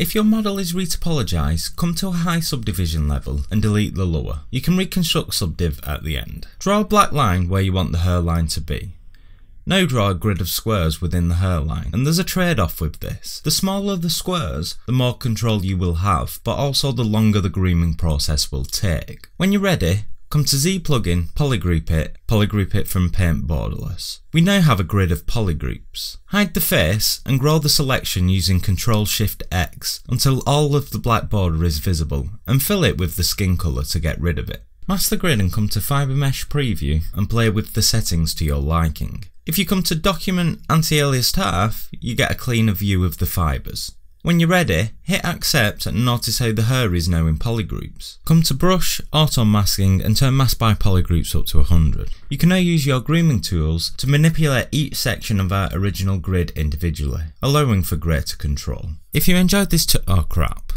If your model is retopologized, come to a high subdivision level and delete the lower. You can reconstruct subdiv at the end. Draw a black line where you want the hairline to be. Now draw a grid of squares within the hairline, and there's a trade-off with this. The smaller the squares, the more control you will have, but also the longer the grooming process will take. When you're ready, come to Z plugin, PolyGroupIt, polygroup it from paint borderless. We now have a grid of polygroups. Hide the face and grow the selection using Ctrl Shift X until all of the black border is visible and fill it with the skin colour to get rid of it. Mask the grid and come to FiberMesh Preview and play with the settings to your liking. If you come to Document Anti-Aliased Half, you get a cleaner view of the fibres. When you're ready, hit accept and notice how the hair is now in polygroups. Come to brush, auto masking and turn mask by polygroups up to 100. You can now use your grooming tools to manipulate each section of our original grid individually, allowing for greater control. If you enjoyed this t- oh crap.